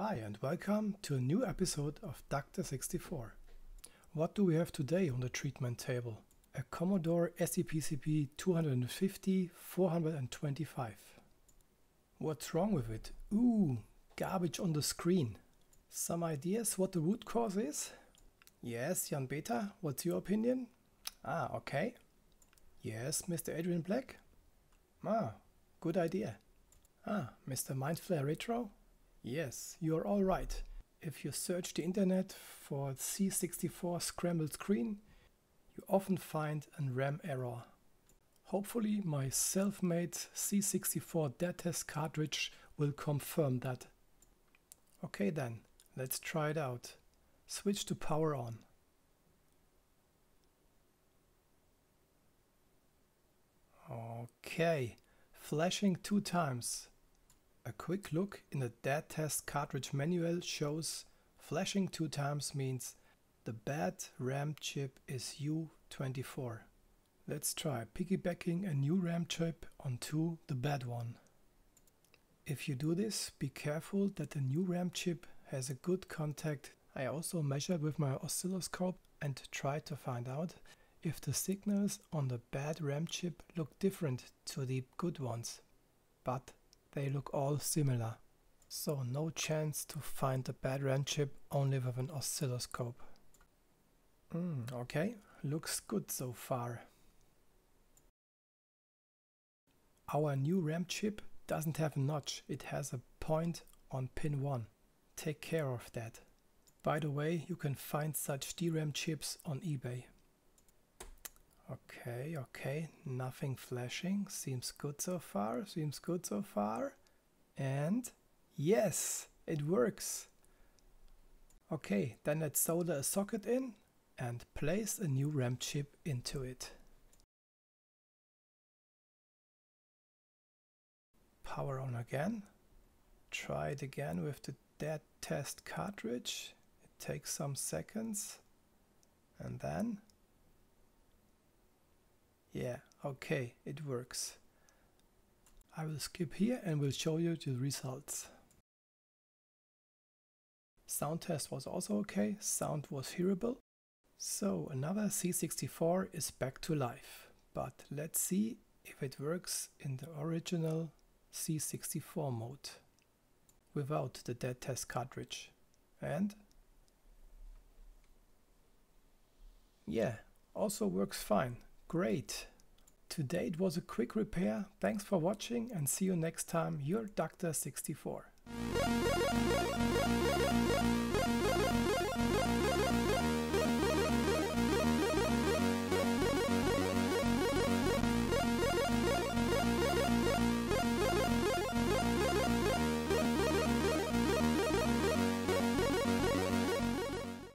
Hi and welcome to a new episode of Doktor 64. What do we have today on the treatment table? A Commodore SEPCP 250 425. What's wrong with it? Ooh, garbage on the screen. Some ideas what the root cause is? Yes, Jan Beta, what's your opinion? Ah, okay. Yes, Mr. Adrian Black? Ah, good idea. Ah, Mr. Mindflare Retro? Yes, you're all right. If you search the internet for C64 scrambled screen, you often find a RAM error. Hopefully my self-made C64 dead test cartridge will confirm that. Okay then, let's try it out. Switch to power on. Okay, flashing two times. A quick look in the dead test cartridge manual shows flashing two times means the bad RAM chip is U24. Let's try piggybacking a new RAM chip onto the bad one. If you do this, be careful that the new RAM chip has a good contact. I also measured with my oscilloscope and tried to find out if the signals on the bad RAM chip look different to the good ones, but they look all similar. So no chance to find the bad RAM chip only with an oscilloscope. Mm, okay, looks good so far. Our new RAM chip doesn't have a notch, it has a point on pin 1. Take care of that. By the way, you can find such DRAM chips on eBay. Okay, okay, nothing flashing. Seems good so far, seems good so far. And yes, it works. Okay, then let's solder a socket in and place a new RAM chip into it. Power on again. Try it again with the dead test cartridge. It takes some seconds. And then yeah, okay, it works. I will skip here and will show you the results. Sound test was also okay, sound was hearable. So another C64 is back to life, but let's see if it works in the original C64 mode without the dead test cartridge. And yeah, also works fine. Great. Today it was a quick repair. Thanks for watching and see you next time. Your Dr. 64.